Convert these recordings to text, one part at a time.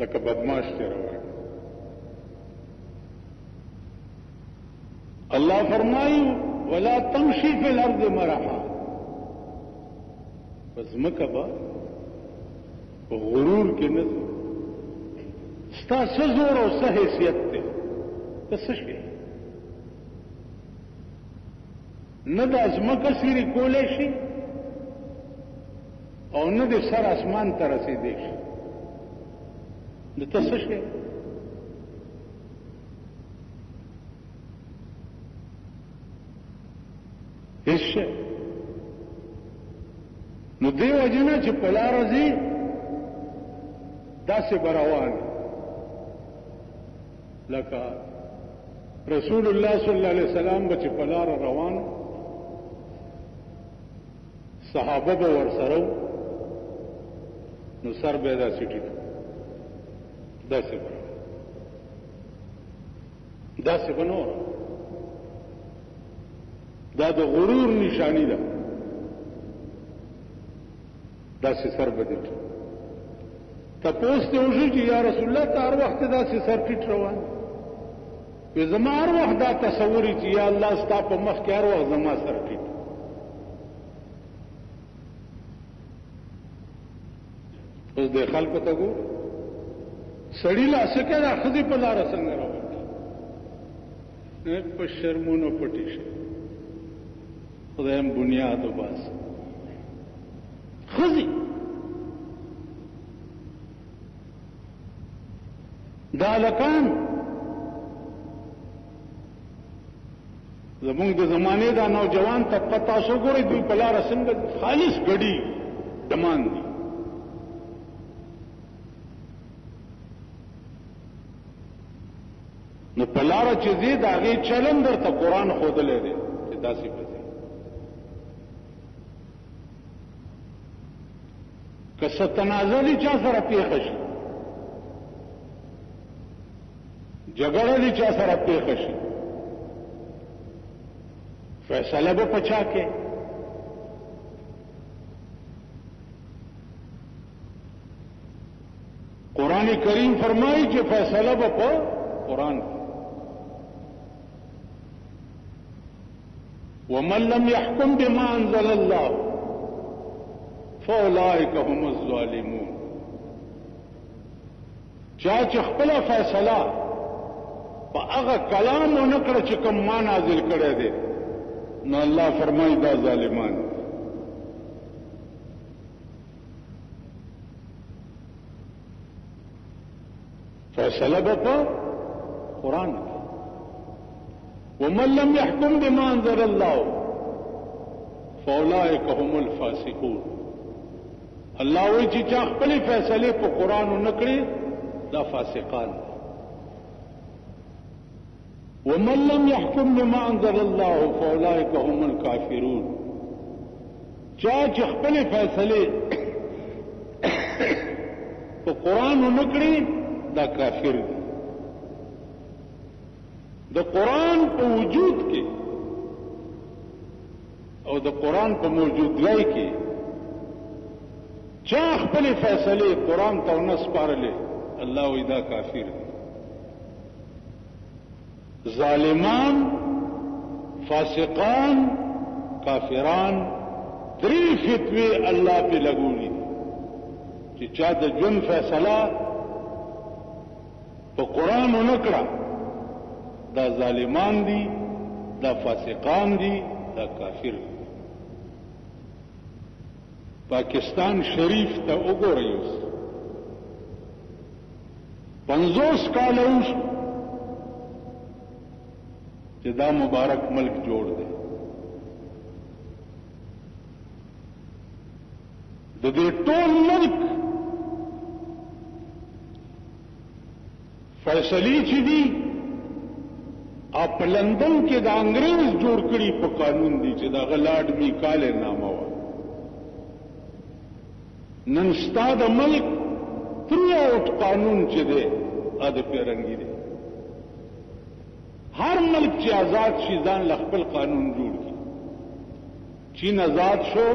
لکه بدمعاش ته راوړي الله فرمایي ولا تمشي في الارض مرحا پس مکه با غرور کې نه ستا سزور او سه حیثیت ته څه شي نه دا ځمکه سیرې کولی شي او نه د سر اسمان ته رسېدی شي د ته څه شی هېڅ شی نو دې وجه نه چې په لاره ځي داسې به روان لکه رسول الله صلی الله علیه وسلم بچ په لار روان صحابه به ور سره نو سر به دا سټی دا څه دا څه بنور دا د غرور نشانی ده داسې سر به دې ټیټ تپوس ته وشو چې یا رسول الله ته هر وخت داسې سر ټیټ روان وي زما هر وخت دا تصور چې یا الله ستا په مخ کې هر وخت زما سر ټیټ اوس د خلکو ته ګو سړی لا سکه دا خدي په لار څنګه راوړي په شرمونو پټی شي خدایم بنیاد وباسي خزي دا لکان زمونږ د زمانه دا نوجوان ته پتا سو ګوري دوی په لار څنګه خالص غړي دمان دي نو په لاره چې زی د هغې چلن درته قرآن ښودلی دی چې داسې به ځې که څه تنازع دي چا سره پېښه شي جګړه دي چا سره پېښه شي فیصله به پچا کې قران کریم فرمایي چې فیصله به په قران کې ومن لم يحكم بما انزل الله فاولئک هم الظالمون چا چې خپل فیصله په هغه کلام و نکړه چې کوم ما نازل کړی دی نو الله فرمایي دا ظالمان فیصله به په قرآن کې ومن لم يحكم بما انزل الله فاولئك هم الفاسقون الله وی چې چا خپل فیصله په قرآن نکړي دا فاسقان دي ومن لم يحكم بما انزل الله فاولئك هم الكافرون چا چې خپل فیصله په قران نکړي دا کافر دي د قران په وجود کې او د قران په موجودګۍ کې چا خپل فیصله قران ته ونه سپارلې الله وی دا کافر دی ظالمان فاسقان کافران درې فتوی الله په لګولې چې چا د جون فیصله په قران ونکړه دا ظالمان دي دا فاسقان دي دا کافر دي پاکستان شریف ته وګورئ اوس پنځوس کاله وشو چې دا مبارک ملک جوړ دی د دې ټول ملک فیصلې چې دي اپ لندن کې د انګريز جوړ کړي په قانون دي چې دا غلاډ می کاله نامه و نن ستاد ملک تری اوټ قانون چې دی ا د پیرنګي دی هر ملک چې آزاد شي ځان خپل قانون جوړ چین ازاد شو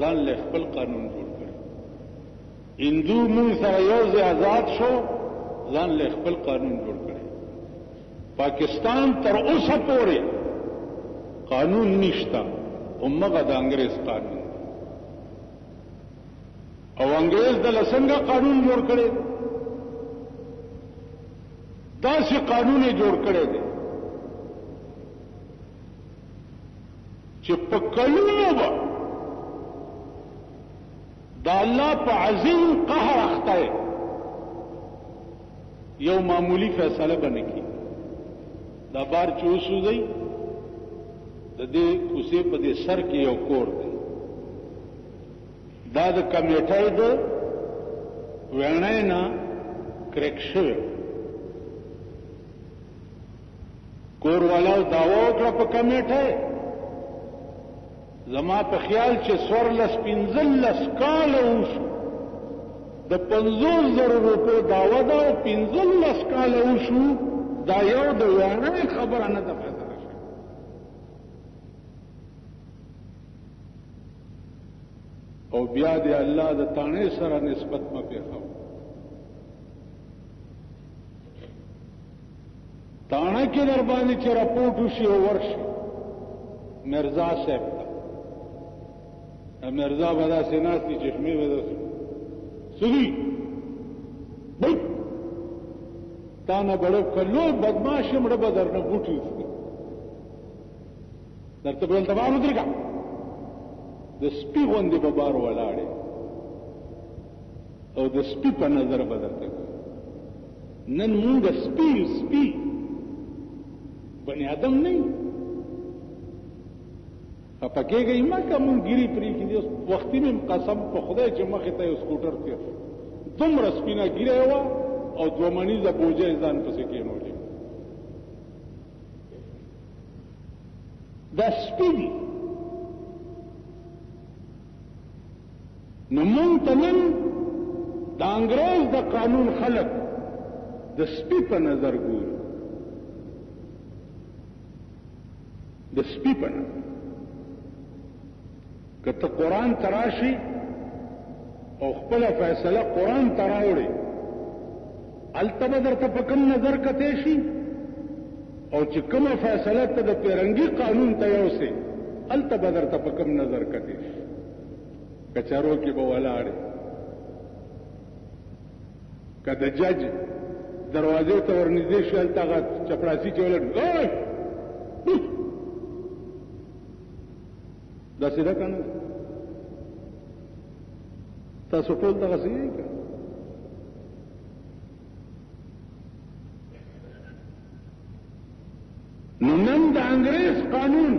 ځان له خپل قانون جوړ کړ هندو مونږ سره یو ځای ازاد شو ځان له خپل قانون جوړ کړ پاکستان تر اوسه پورې قانون نشتا همغه د انګريز قانون او انګريز د لسنګه قانون جوړ کړي دا سي قانون جوړ کړي دي چې په کلونو به د الله په عظیم قهر اخته یو معمولی فیصله بنه کی دا بار چوسو دی د دې کوسه په دې سر کې یو کور دی دا د کمیټه د وینا نه کرک شوی کوروالاو داوا وکړه په کمیټه زما په خیال چې سور لس پنځل لس کال وشو د پنځوس زرو روپو داوا دا او پنځل لس کال وشو دا یو د ویاړنې خبره نه ده فیصله شوه او بیا د الله د تانه سره نسبت مپه خو تاڼه کې در باندې چې رپورټ وشي او ورشي مرزا صاحب ته مرزا به داسې ناست وي چې شمې به داسې سړي تا نه بړو کلو بدمعاش مړ به در نه بوټي درته بل تبار ودرګه د سپي غوندې به بار ولاړې او د سپي په نظر به درته نن مونږ سپی یو سپی بنی آدم نه یو پکېږي ما کوم ګيري پرې کې دي وخت مې قسم په خدای چې مخه ته یو سکوټر تیر دومره سپینا ګیره و او دوه منی ز بوجه ځان پسې کېنولې دا سپی دي نو مونږ ته نن د انګريز د قانون خلک د سپي په نظر ګوري د سپي په نظر که ته قرآن تراشي او خپل فیصله قرآن تراوړي هلته به درته په کوم نظر کتې شي او چې کومه فیصله ته د پیرنګي قانون ته یوسې هلته به درته په کوم نظر کتې شي کچارو کې به ولاړې که د جج دروازې ته ورنږدې شي هلته هغه چپړاسي چې ولټ داسې ده کنه تاسو ټول دغه څه یې کنه نو نن د انګريز قانون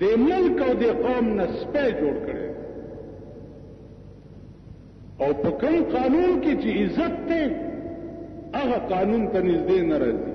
د ملک او د قوم نه سپه جوړ کړي او په کوم قانون کې چې عزت ته هغه قانون ته نږدې نه راځي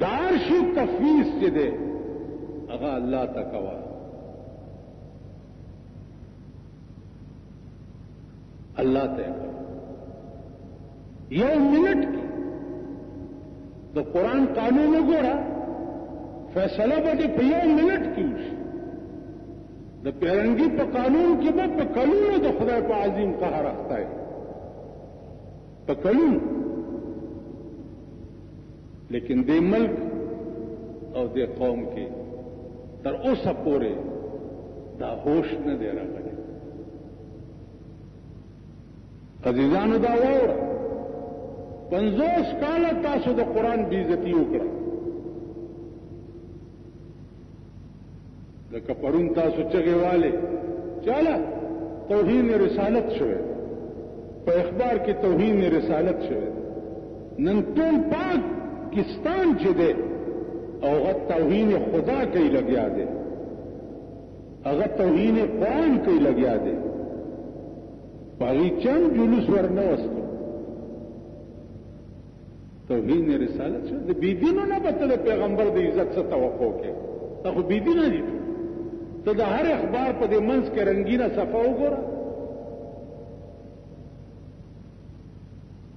د هر شي تفویض چې دی هغه الله ته کوه الله ته یو منټ کې د قران قانون وګوره فیصله به په یو منټ کې وشي د پیرنګي په قانون کې به په کلونو د خدای په عظیم قهر اخته په کلونو لیکن دې ملک او دې قوم کې تر اوسه پورې دا هوش نه دی راغلی عزیزانو دا واوره پنځوس کاله تاسو د قرآن بېعزتي وکړه د کپرون تاسو چغې والي چاله توهین رسالت شوه په اخبار کې توهین رسالت شوه نن ټول پاک پاکستان چې ده او هغه توهین خدا کوي لګیا دی هغه توهین قرآن کوي لګیا دی پاغي چم جلوس ورنه وستو توهین رسالت شه د بيدینو نه بتل پیغمبر د عزت څخه توقع کې ته خو بيدینه دي ته د هر اخبار په دې منځ کې رنگینه صفه وګوره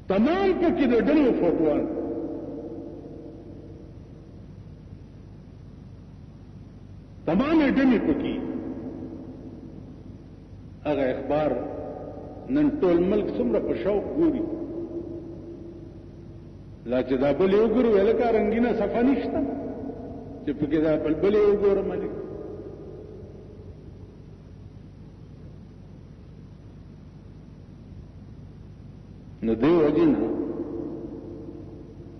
تمام پکې د ډلو فوټوان تمام ډلې پکې هغه اخبار نن ټول ملک څومره په شوق ګوري لا چې دا بلې وګورو ویل کا رنگینه صفه نشته چې پکې دا بل بلې وګورم نه نو دی وجنه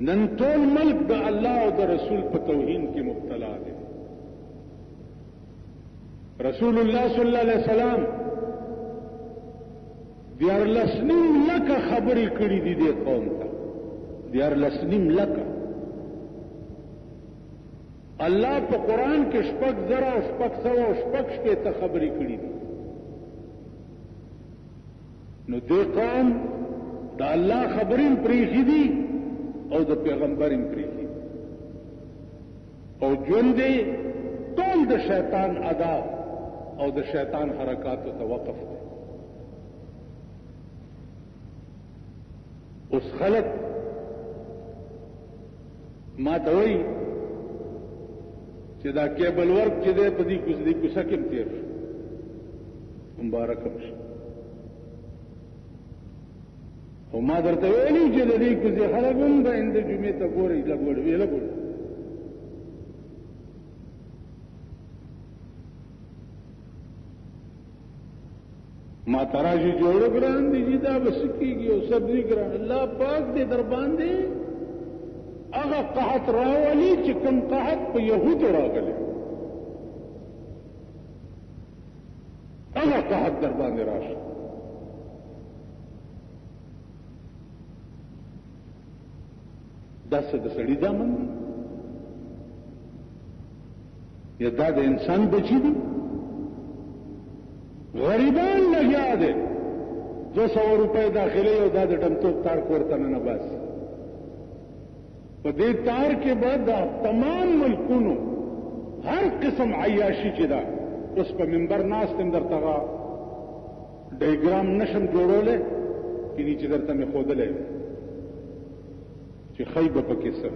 نن ټول ملک د الله او د رسول په توهین کې مبتلا دی رسول الله صلی الله علیه وسلم دیار لسنیم لکه خبرې کړې دي د قوم ته دیار لسنیم لکه الله په قران کې شپږ زره او شپږ سو او شپږ شپې ته خبرې کړې دي نو دې قوم د الله خبرې پریخي دي او د پیغمبرین پریخي او ژوند یې ټول د شیطان ادا او د شیطان حرکاتو ته وقف دی اوس خلک ما ته وایي چې دا کیبل ورک چې دی په دې کوزدي کوڅه کې تیر شو مبارک هم شي خو ما درته ویلي چې د دې کوزې خلک هم به اند جمعې ته ګوري لګول وی لګول ما تراشی جوړ ګران دي چې دا بس کیږي او سبزی ګران الله پاک دې در باندې هغه قحط راولي چې کوم قحط په يهودو راغلی هغه قهر در باندې راشي دا څه د سړي دامن دی یا دا د انسان بچی دی غریبان لګیا دی دو سو روپے داخلے او دا د ټمتوب تار کور ته نه باسي په دې تار کې به د تمام ملکونو هر قسم عیاشي چې ده اوس په منبر ناست هم درته غا ډایګرام نشم جوړولې کینی چې درته مې خودلې چې خیب په کې سر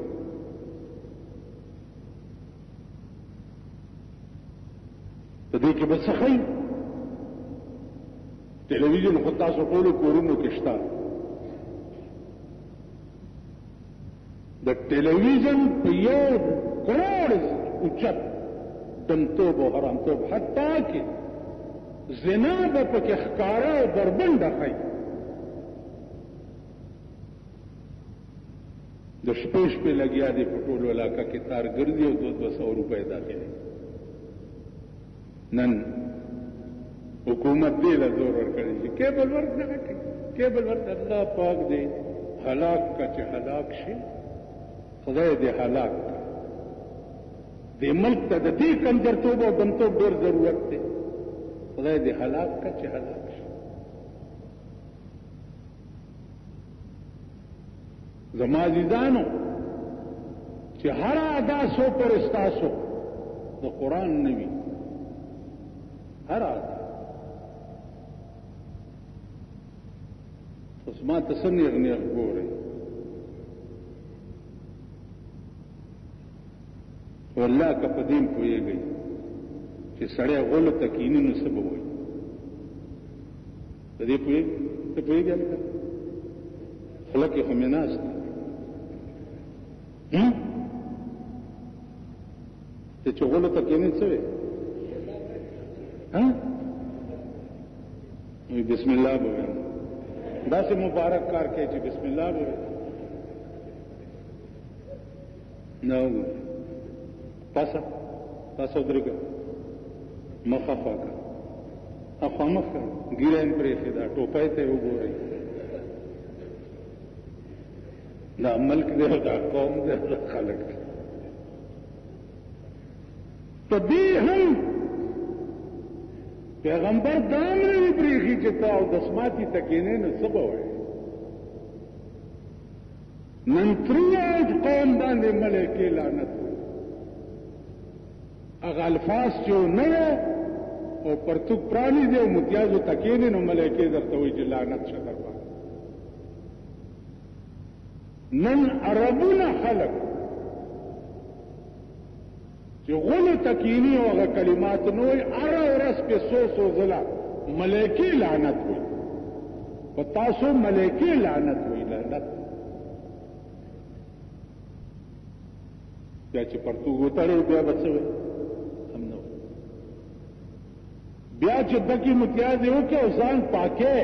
په دې کې بس خی ټلویزیون خو تاسو ټول کورونو کې شته د ټلویزیون په یو کروڑ اوچت دمتوب او حرامتوب حتی کې زنا به پکې ښکاره او بربنډه ښایي د شپې شپې لګیا دی په ټولو علاقه کې تار ګرځي او دوه دوه سوه روپۍ داخلوي نن حکومت دې له زور ورکړي چې کیبل ورته کړي کیبل ورته الله پاک دې هلاک کا چې هلاک شي خدای دې هلاک کا دې ملک ته د دې کمزرتوب او دمتوب ډېر ضرورت دی خدای دې هلاک کا چې هلاک زما عزیزانو چې هر ادا سو پر استاسو د قران نوي هر ادا اوس ما تسنیر نه ګوري والله که په دین پوهیږي چې سړی غول تکینی نو سبب وي د دې پوری ته پوری ګل خلک هم نه ناست ته چغول ته کینې څه ها بسم الله بوله دا سه مبارک کار کې چې بسم الله بوله نه وګوره پاسه پاسه درګه مخه خواګه اخوا مخ کړه ګیره هم پرېښې ده ټوپۍ ته یې وګورئ دا ملک دی او دا قوم دی او دا خلک دی په دې هم پیغمبر دا نه وي پرېښي چې ته اودسماتي ته کېنې نو څه به وایې نن تریاج قوم باندې ملکه لعنت هغه الفاظ چې نه او پرتوک پرانی دی او متیازو تکین نو ملکه درته وی چې لعنت شه در نن عربونه خلق چې غولو ته کینی او هغه کلمات نو یې هره ورځ په څو څو ځله ملایکې لعنت وایي په تاسو ملایکې لعنت وایي لعنت بیا چې پرتوګ وتړی بیا به څه وایي هم نه بیا چې دکې متیازې وکړي او ځان پاکې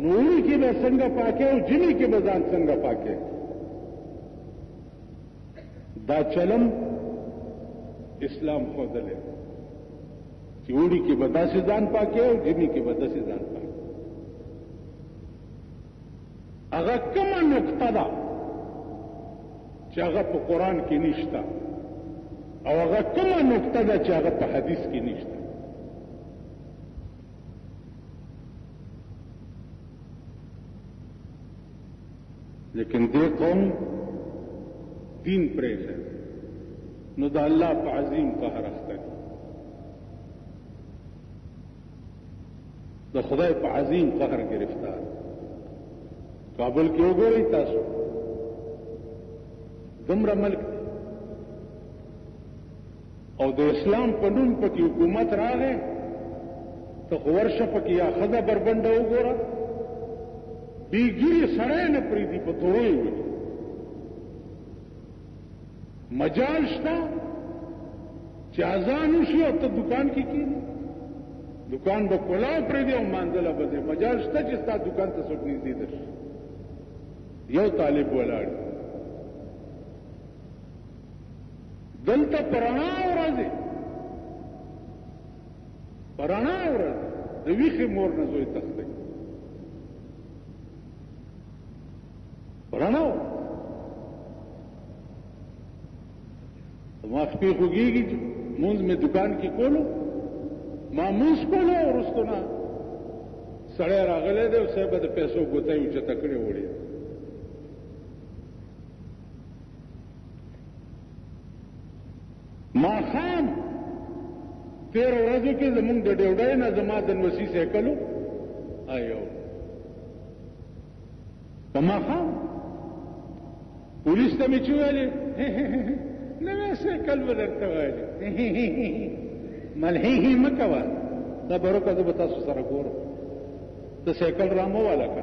نو وړي کې به څنګه پاکې او جنې کې به ځان څنګه پاکې دا چلن اسلام ښودلی چې اوړي کې به داسې ځان پاکې او ژمي کې به داسې ځان پاکې هغه کومه نقطه ده چې هغه په قران کې نشته او هغه کومه نقطه ده چې هغه په حدیث کې نشته لیکن دې قوم دین پرېږه نو د الله په عظیم قهر اخته دي د خدای په عظیم قهر گرفتار کابل کې وګورئ تاسو دمر ملک او د اسلام په نوم پکې حکومت راغی ته خو ورشه پکې یا خزه بربنده وګوره بی ګیری سره نه پریدي په توي وي مجال شته چې اذان وشي او ته دکان کې کینې دکان به کولاو پریدي او منځله به مجال شته چې ستا دکان ته څوک نږدې درشي یو طالب ولاړ دلته په رڼا ورځ په رڼا ورځ د ویښې مور نه زوی تښتي په رڼا ورځ ما خپې خوږېږي چې مونځ مې دکان کې کولو ما مونځ کولو وروسته نه سړی راغلی دی او صاحب د پیسو ګوته یې اوچته کړې وړې ماښام تیر ورځو کې زمونږ د ډیوډای نه زما د نوسی سیکلو ایو په ماښام پولیس ته مې چې ویلې نوی سیکل به درته وایلې ملهیهی مه کوه دا به روکه زه به تاسو سره ګورم ته سیکل رامه والا که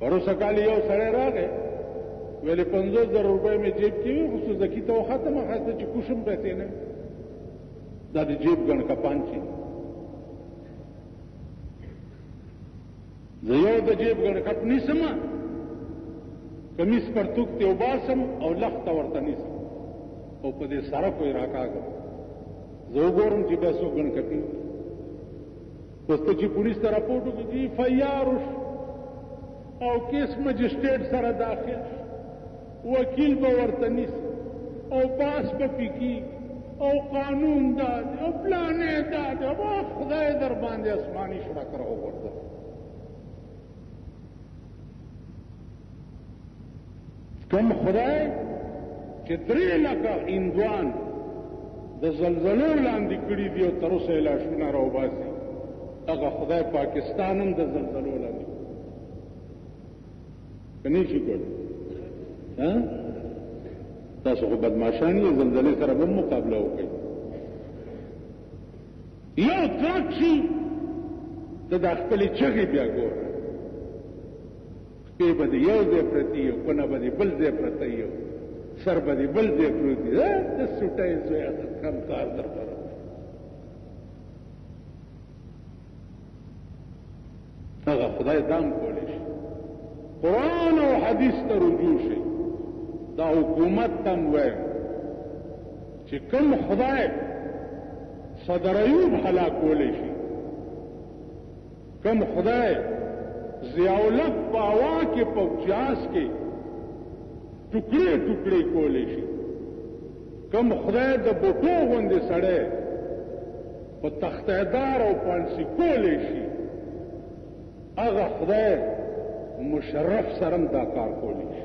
پروسه کال یو سره راغی ویلې 50000 روپۍ مې جیب کې وي خو څه زکی ته ختمه خاصه چې کوشم پیسې نه دا د جیب ګڼ کپان چې زه یو د جیب ګڼ کپ نیسم کمیس پرتوک ته وباسم او لخت ورته نیسم او په دې سره کوئی راکاږم زه وګورم چې بسو ګڼ کپی اوس ته چې پولیس ته راپورټ وکړي دی فیار او کیس مجسټریټ سره داخل وکیل به ورته نیسي او باس به پکې او قانون دا او پلانې دا د خدای در باندې آسماني شړه کړو ورته کوم خدای چې درې لکه اندوان د زلزلو لاندې کړي دي او تر اوسه یې لاشونه راوباسي هغه خدای پاکستان هم د زلزلو لاندې که نه شي کولی تاسو خو بدماشان یې زلزلې سره به مقابله وکړئ یو څوک شي ته د خپلې چغې بیا ګوره پښې به دې یو ځای پرتې یو کونه به دې بل ځای پرته یو سر به دې بل ځای پروت دی د سوټۍ زوی هغه کم کار در پر هغه خدای دام کولی شي قرآن او حدیث ته رجوع شي دا حکومت تم وایم چې کوم خدای صدر ایوب هلاکولی شي کوم خدای ضیاءالحق په هوا کې په جاز کې ټوکړې ټوکړې کولې شي کوم خدای د بوټو غوندې سړی په تختیدار او پانسی کولې شي هغه خدای مشرف سرم دا کار کولې شي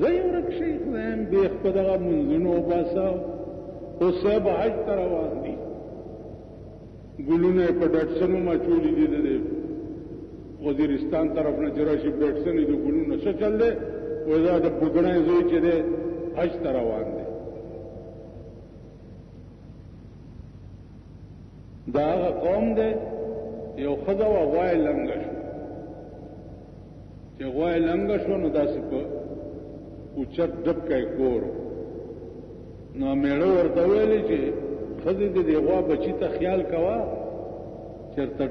زه یو رک شي خدایم به په دغه منځونو وباسه او صاحب حج ته روان دي ګلونه په ډټسنو ما چولې دي د وزیرستان طرف نه چې راشي ډټسن دي ګلونه څه چل دی وای دا د بګړې زوی چې دی حج ته روان دی دا هغه قوم دی یو خدا وا غوای لنګ شو چې غوای لنګ شو نو داسې په اوچت ډب کې کور نو میړه ورته ویل چې خزه دې دی غوا بچی ته خیال کوا چرته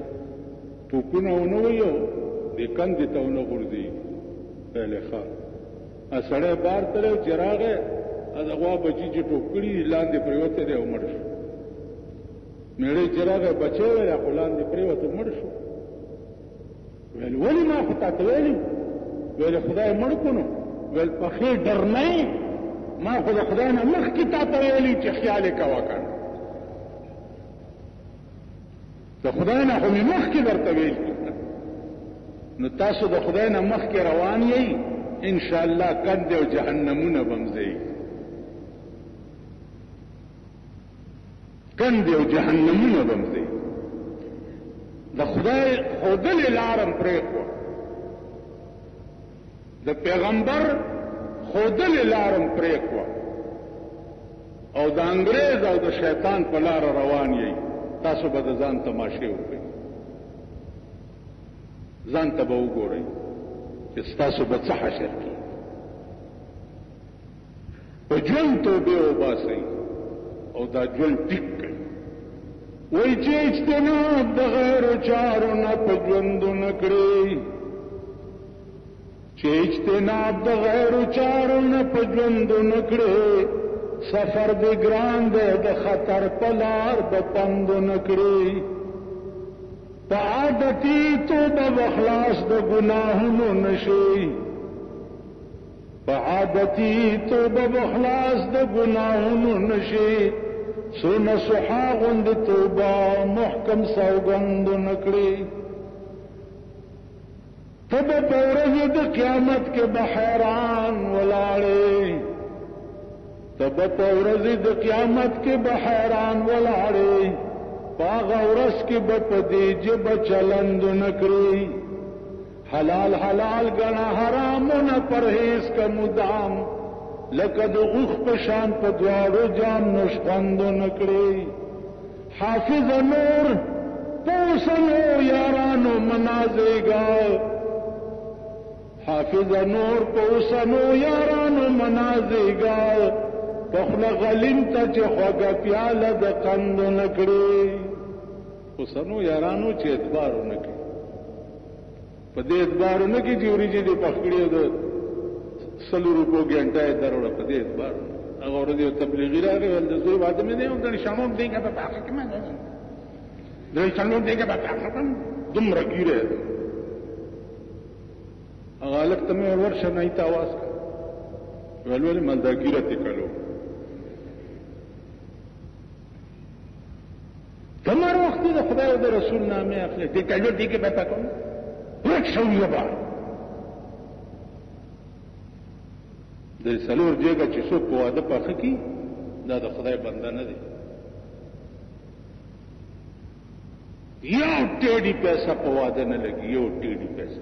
ټوپونه ونه ویو د کندې ته ونه غورځي پهله ښه هغه سړی بار ته دی چې راغی د غوا بچي چې ټوپ کړي دي لاندې پرېوتی دی او مړ شو مېړی چې راغی بچی وی خو لاندې پرېوته مړ شو ویل ولې ما خو تاته ویلي ویل خدای مړ کو نو ویل پخې ډر نه ما خو د خدای نه مخکې تاته ویلي چې خیال یې کوه که د خدای نه خو مې مخکې درته ویل نو تاسو د خدای نه مخکې روان یئ ان شاء الله کند او جهنمونه بمځي کند او جهنمونه بمځي د خدای خودل لارم پرې خو د پیغمبر خودلې لار هم پرېښوه او د انګرېز او د شیطان په لار روان یی تاسو به د ځان تماشې وکړئ ځان ته به وګورئ چې ستاسو به څه حشر کېږي په ژوند توبه وباسئ او دا ژوند ټیک کړئ وای چې اجتناب د غیر چارو نه په ژوند نه کړی چې اجتناب د غیر چارو نه په ژوند نه کړی سفر دی ګران دی د خطر پلار د پند نکړي په عادتي توبه وخلاص د ګناهونو نشي په عادتي توبه به خلاص د ګناهونو نشي څو نصحا غوندې توبه محکم سوګند نکړي تب په ورځ د قیامت کې به حیران ولاړې تب په ورځ د قیامت کې به حیران ولاړې پاغه ورځ کې به په دې جب چلند نکړي حلال حلال غنا حرامونه پرهیز کا مدام لکه د اوخ په شان په دواړو جام نشخوند نکړي حافظ نور پوسنو یارانو منازېګا حافظ نور پوسنو یارانو منازېګا په خپل غلیم ته چې خوګه پیاله د قند نکړي پوسنو یارانو چې اعتبار نکړي په دې اعتبار نه کې چې وريجې دې پخ کړې د سلو روپو ګنټه یې دروړه په دې اعتبار هغه ورځ یو تبلیغي راغی ول د زوی واده مې دی او د شنو دې کې په پاکه کې مې نه د شنو دې کې په پاکه کې دومره ګیره هغه الک ته مې ورشه نه ایت आवाज ول ول ملدا ګیره ته کلو کمر وخت د خدای او د رسول نامه اخلي دې کله دې کې پتا کوم ورک شو یو بار د سلور جګه چې څوک په واده پخ کی دا د خدای بنده نه دی یو ټیډی پیسې په واده نه لګي یو ټیډی پیسې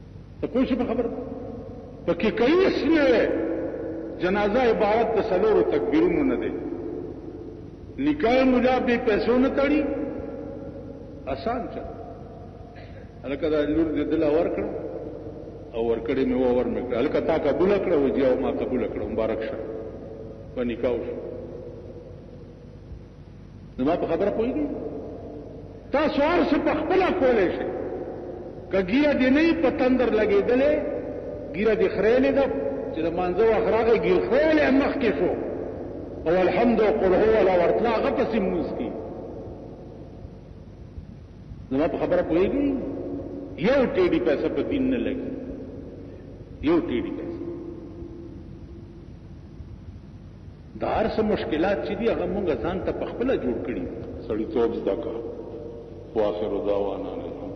ته پوه شي په خبره په کې کوي اسنه جنازه عبارت د سلورو تکبیرونو نه دی نکاح مولا به پیسو نه تړي آسان چا الکه دا لور دې دل اور کړ او ور کړې مې اور مې کړ الکه تا قبول کړ او جیاو ما قبول کړ مبارک شه په نکاح شو زما په خبره پوهیږي تاسو هر څه په خپل کولای شئ کګیره دې نه په تندر لګېدلې ګیره دې خړېلې ده چې د مانځه وخراغه ګیر خړېلې مخ کې شو او الحمد او قل هو ولا ورتلا غپس موس کی نو په خبره پوهیږي یو ټیډي پیسې په دین نه لګي یو ټیډي دا هر څه مشکلات چې دي هغه مونږ ځان ته پخپله جوړ کړي دي. سړیتوب زده که. واخر دعوانا ان الحمد.